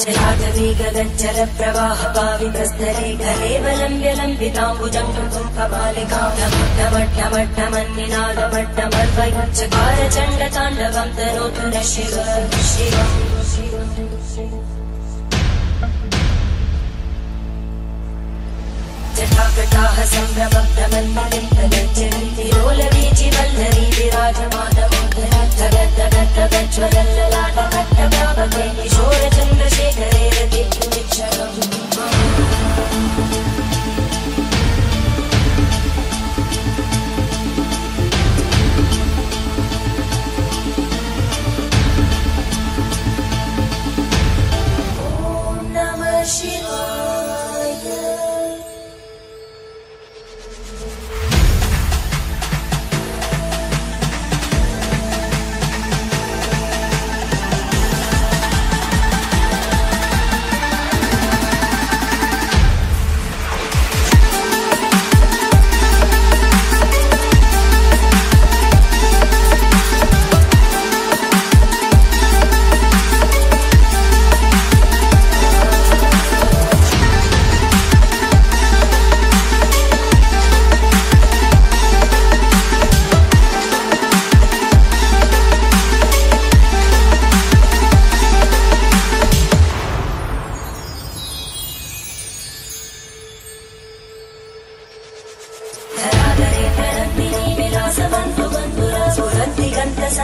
जलागवी गगज्जल प्रवाह पावितस्तरे कलेवलम्ब्य लम्बिताम्बुजम् कृतुम् कपालिकाम् नमट्टमट्टमन्निनादमट्टमर्वयच्चकार चण्ड ताण्डवम् तनोतु न शिव शिव जटाकटाः सम्भ्रमभ्रमन्मलिन्दगच्छन्ति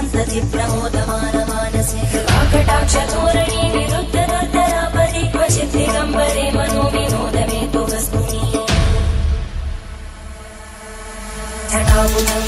सन्तति प्रमोदमान मानसे कृपाकटाक्षतोरणी निरुद्ध दुर्धरापरि क्वचित् दिगम्बरे मनो विनोद मे तु वस्तुनि जटाबुधं